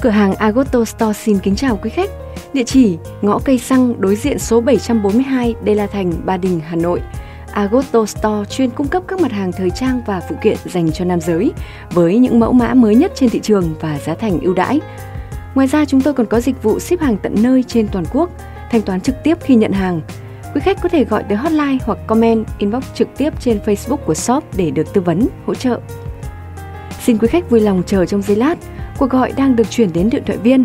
Cửa hàng Agosto Store xin kính chào quý khách. Địa chỉ ngõ cây xăng đối diện số 742 Đê La Thành, Ba Đình, Hà Nội. Agosto Store chuyên cung cấp các mặt hàng thời trang và phụ kiện dành cho nam giới với những mẫu mã mới nhất trên thị trường và giá thành ưu đãi. Ngoài ra chúng tôi còn có dịch vụ ship hàng tận nơi trên toàn quốc, thanh toán trực tiếp khi nhận hàng. Quý khách có thể gọi tới hotline hoặc comment inbox trực tiếp trên Facebook của shop để được tư vấn, hỗ trợ. Xin quý khách vui lòng chờ trong giây lát, cuộc gọi đang được chuyển đến điện thoại viên.